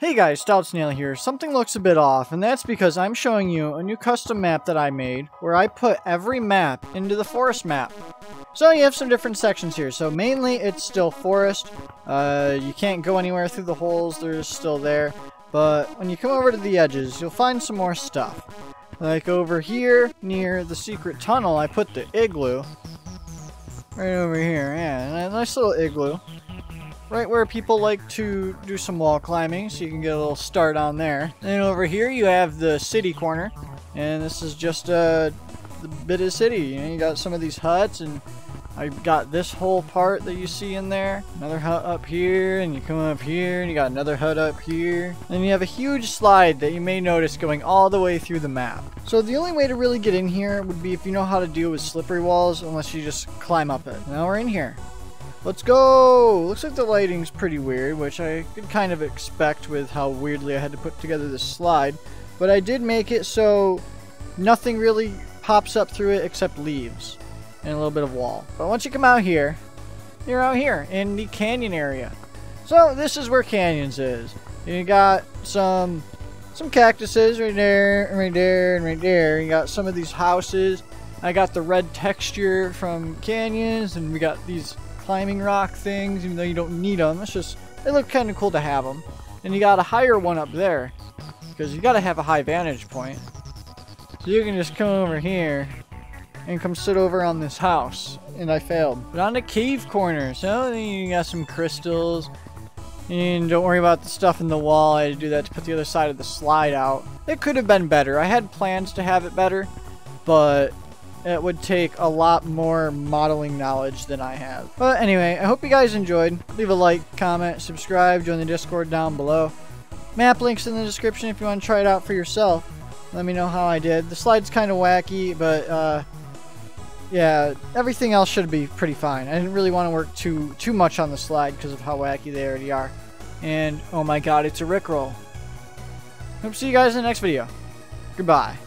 Hey guys, Styled Snail here. Something looks a bit off, and that's because I'm showing you a new custom map that I made where I put every map into the forest map. So you have some different sections here. So mainly it's still forest. Uh, you can't go anywhere through the holes, they're still there. But when you come over to the edges, you'll find some more stuff. Like over here, near the secret tunnel, I put the igloo. Right over here, yeah, a nice little igloo right where people like to do some wall climbing so you can get a little start on there. And over here you have the city corner and this is just uh, a bit of city. You know, you got some of these huts and I got this whole part that you see in there. Another hut up here and you come up here and you got another hut up here. And you have a huge slide that you may notice going all the way through the map. So the only way to really get in here would be if you know how to deal with slippery walls unless you just climb up it. Now we're in here. Let's go! Looks like the lighting's pretty weird, which I could kind of expect with how weirdly I had to put together this slide. But I did make it so nothing really pops up through it except leaves and a little bit of wall. But once you come out here, you're out here in the canyon area. So this is where canyons is. You got some some cactuses right there, right there, and right there. You got some of these houses. I got the red texture from canyons, and we got these climbing rock things, even though you don't need them. It's just, they look kind of cool to have them. And you got a higher one up there, because you got to have a high vantage point. So you can just come over here and come sit over on this house. And I failed. But on the cave corner, so you got some crystals. And don't worry about the stuff in the wall. I had to do that to put the other side of the slide out. It could have been better. I had plans to have it better, but it would take a lot more modeling knowledge than I have. But anyway, I hope you guys enjoyed. Leave a like, comment, subscribe, join the Discord down below. Map links in the description if you want to try it out for yourself. Let me know how I did. The slide's kind of wacky, but uh, yeah, everything else should be pretty fine. I didn't really want to work too too much on the slide because of how wacky they already are. And oh my god, it's a Rickroll. Hope to see you guys in the next video. Goodbye.